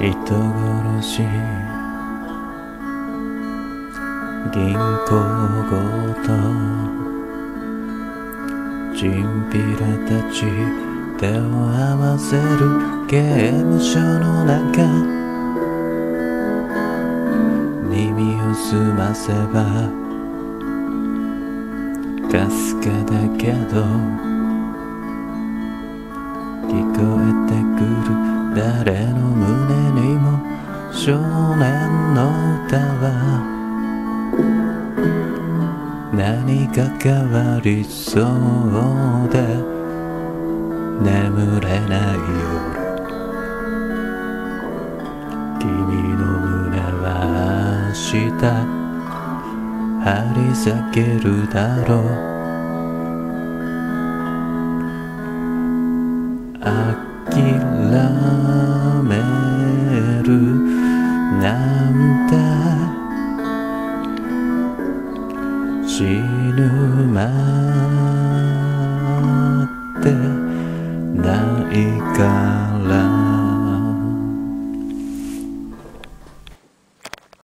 人殺し銀行強盗チンピラたち手を合わせる刑務所の中耳を澄ませばかすかだけど聞こえてくる誰の胸少年の歌は何か変わりそうで眠れない夜。君の胸は明日張り裂けるだろう。諦死ぬまでないから。